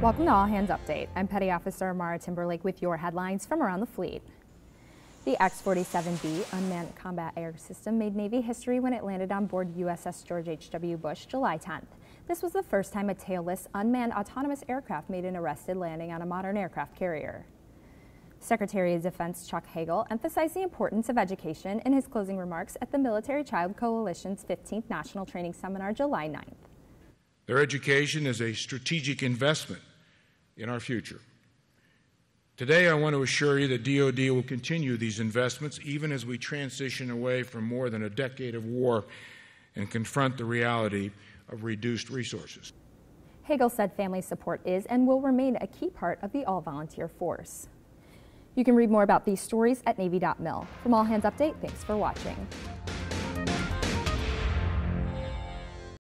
Welcome to All Hands Update. I'm Petty Officer Mara Timberlake with your headlines from around the fleet. The X-47B unmanned combat air system made Navy history when it landed on board USS George H.W. Bush July 10th. This was the first time a tailless, unmanned autonomous aircraft made an arrested landing on a modern aircraft carrier. Secretary of Defense Chuck Hagel emphasized the importance of education in his closing remarks at the Military Child Coalition's 15th National Training Seminar July 9th. Their education is a strategic investment in our future. Today, I want to assure you that DoD will continue these investments even as we transition away from more than a decade of war and confront the reality of reduced resources. Hagel said family support is and will remain a key part of the all volunteer force. You can read more about these stories at Navy.mil. From All Hands Update, thanks for watching.